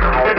Bye.